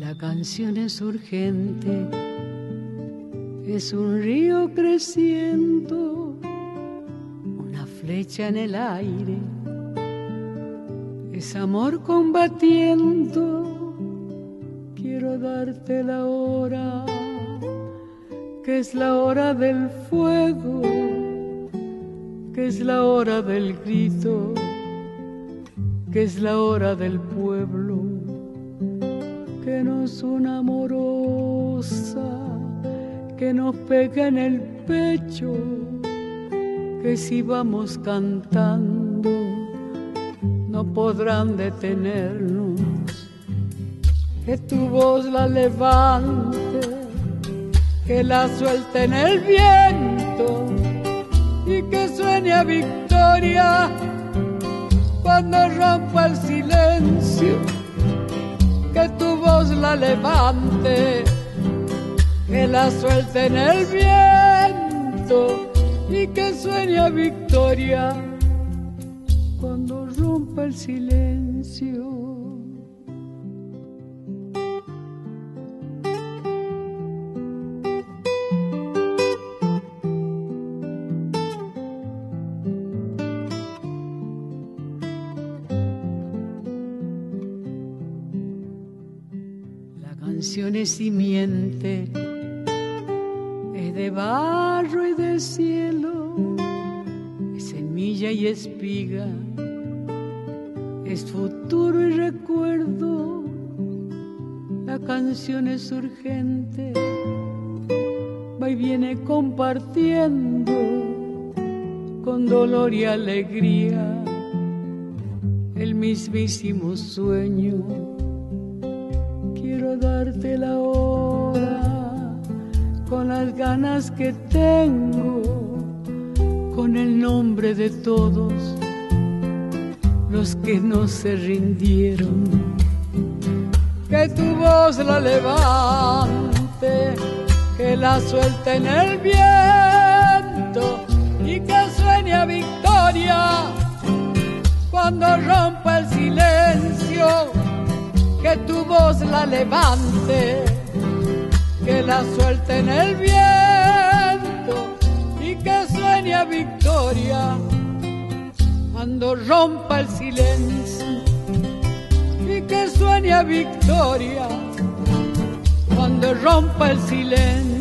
La canción es urgente, es un río creciendo, una flecha en el aire, es amor combatiendo. Quiero darte la hora, que es la hora del fuego, que es la hora del grito, que es la hora del pueblo que nos una amorosa, que nos pega en el pecho, que si vamos cantando no podrán detenernos, que tu voz la levante, que la suelte en el viento y que suene victoria cuando rompa el silencio levante, que la suelte en el viento y que sueñe a victoria cuando rompa el silencio. Es simiente, es de barro y de cielo, es semilla y espiga, es futuro y recuerdo, la canción es urgente, va y viene compartiendo con dolor y alegría el mismísimo sueño darte la hora con las ganas que tengo, con el nombre de todos los que no se rindieron. Que tu voz la levante, que la suelte en el viento la levante, que la suelte en el viento y que suene a victoria cuando rompa el silencio y que suene a victoria cuando rompa el silencio